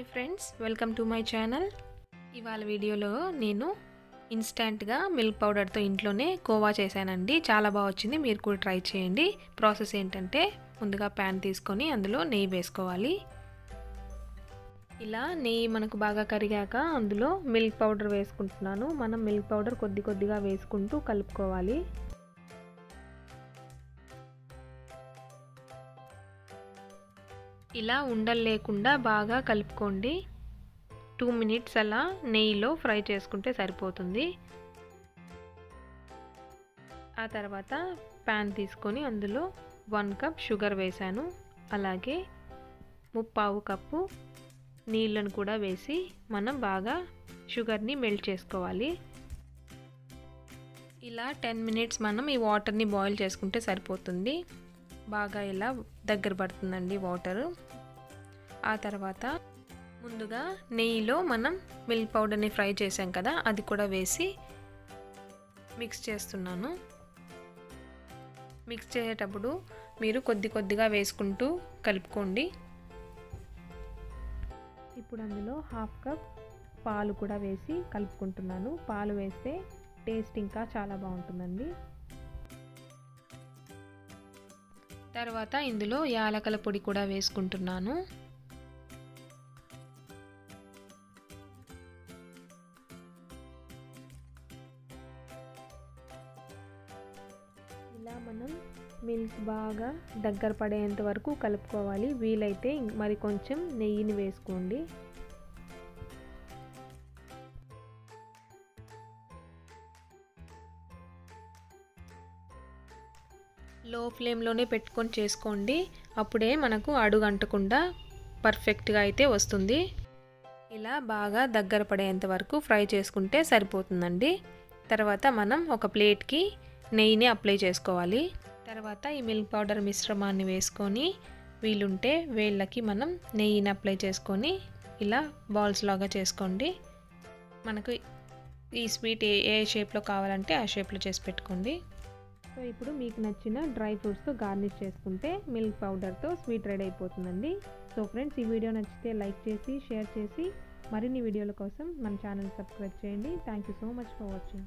Hi friends welcome to my channel. ఇవాళ వీడియోలో నేను ఇన్స్టంట్గా మిల్క్ పౌడర్తో ఇంట్లోనే కోవా చేశానండి. చాలా బాగా వచ్చింది మీరు కూడా ట్రై చేయండి. ప్రాసెస్ ఏంటంటే ముందుగా ప్యాన్ తీసుకొని అందులో నెయ్యి వేసుకోవాలి. ఇలా నెయ్యి మనకు బాగా కరిగాక అందులో మిల్క్ పౌడర్ వేసుకుంటున్నాను. మనం మిల్క్ పౌడర్ కొద్ది కొద్దిగా వేసుకుంటూ కలుపుకోవాలి. ఇలా ఉండలు లేకుండా బాగా కలుపుకోండి. టూ మినిట్స్ అలా నెయ్యిలో ఫ్రై చేసుకుంటే సరిపోతుంది. ఆ తర్వాత ప్యాన్ తీసుకొని అందులో వన్ కప్ షుగర్ వేశాను. అలాగే ముప్పావు కప్పు నీళ్ళను కూడా వేసి మనం బాగా షుగర్ని మెల్ట్ చేసుకోవాలి. ఇలా టెన్ మినిట్స్ మనం ఈ వాటర్ని బాయిల్ చేసుకుంటే సరిపోతుంది. బాగా ఇలా దగ్గర పడుతుందండి వాటరు. ఆ తర్వాత ముందుగా నెయ్యిలో మనం మిల్క్ పౌడర్ని ఫ్రై చేసాం కదా అది కూడా వేసి మిక్స్ చేస్తున్నాను. మిక్స్ చేసేటప్పుడు మీరు కొద్ది కొద్దిగా వేసుకుంటూ కలుపుకోండి. ఇప్పుడు అందులో హాఫ్ కప్ పాలు కూడా వేసి కలుపుకుంటున్నాను. పాలు వేస్తే టేస్ట్ ఇంకా చాలా బాగుంటుందండి. తర్వాత ఇందులో యాలకల పొడి కూడా వేసుకుంటున్నాను. ఇలా మనం మిల్క్ బాగా దగ్గర పడేంత వరకు కలుపుకోవాలి. వీలైతే మరి కొంచెం నెయ్యిని వేసుకోండి. లో ఫ్లేమ్లోనే పెట్టుకొని చేసుకోండి. అప్పుడే మనకు అడుగు అంటకుండా పర్ఫెక్ట్గా అయితే వస్తుంది. ఇలా బాగా దగ్గర పడేంత వరకు ఫ్రై చేసుకుంటే సరిపోతుందండి. తర్వాత మనం ఒక ప్లేట్కి నెయ్యిని అప్లై చేసుకోవాలి. తర్వాత ఈ మిల్క్ పౌడర్ మిశ్రమాన్ని వేసుకొని వీలుంటే వేళ్ళకి మనం నెయ్యిని అప్లై చేసుకొని ఇలా బాల్స్ లాగా చేసుకోండి. మనకు ఈ స్వీట్ ఏ ఏ షేప్లో కావాలంటే ఆ షేప్లో చేసి పెట్టుకోండి. సో ఇప్పుడు మీకు నచ్చిన డ్రై ఫ్రూట్స్తో గార్నిష్ చేసుకుంటే మిల్క్ పౌడర్తో స్వీట్ రెడీ అయిపోతుందండి. సో ఫ్రెండ్స్ ఈ వీడియో నచ్చితే లైక్ చేసి షేర్ చేసి మరిన్ని వీడియోల కోసం మన ఛానల్ సబ్స్క్రైబ్ చేయండి. Thank you so much for watching.